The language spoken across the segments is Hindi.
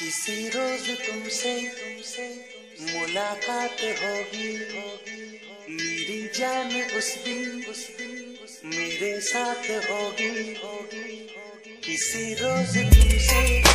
किसी रोज तुमसे तुमसे मुलाकात होगी। मेरी जान उस दिन उस दिन मेरे साथ होगी होगी। किसी रोज तुमसे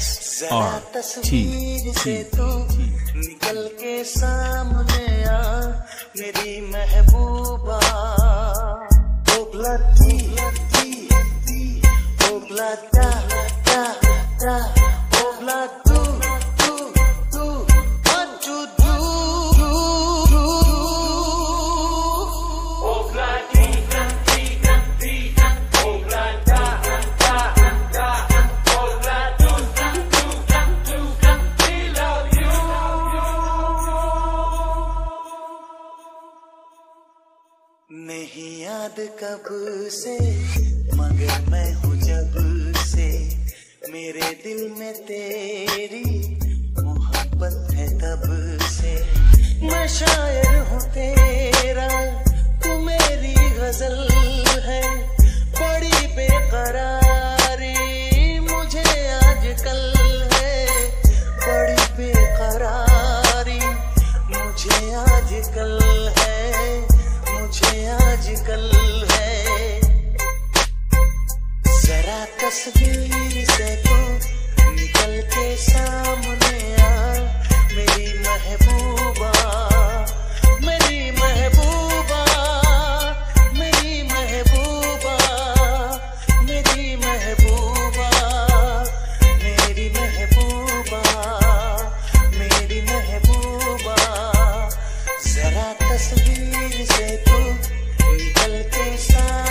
S आर टी निकल के सामने आ मेरी महबूबा। ओबला दी दी नहीं याद कब से, मगर मैं हूँ जब से। मेरे दिल में तेरी मोहब्बत है तब से। मैं शायर हूँ तेरा, तू मेरी गज़ल है। बड़ी बेकरारी मुझे आजकल है। बड़ी बेकरारी मुझे आजकल है आजकल है। जरा तस्वीर से तो निकल के सामने आ। मेरी महबूबा मेरी महबूबा मेरी महबूबा मेरी महबूबा मेरी महबूबा मेरी महबूबा। जरा तस्वीर से तू el que sabe.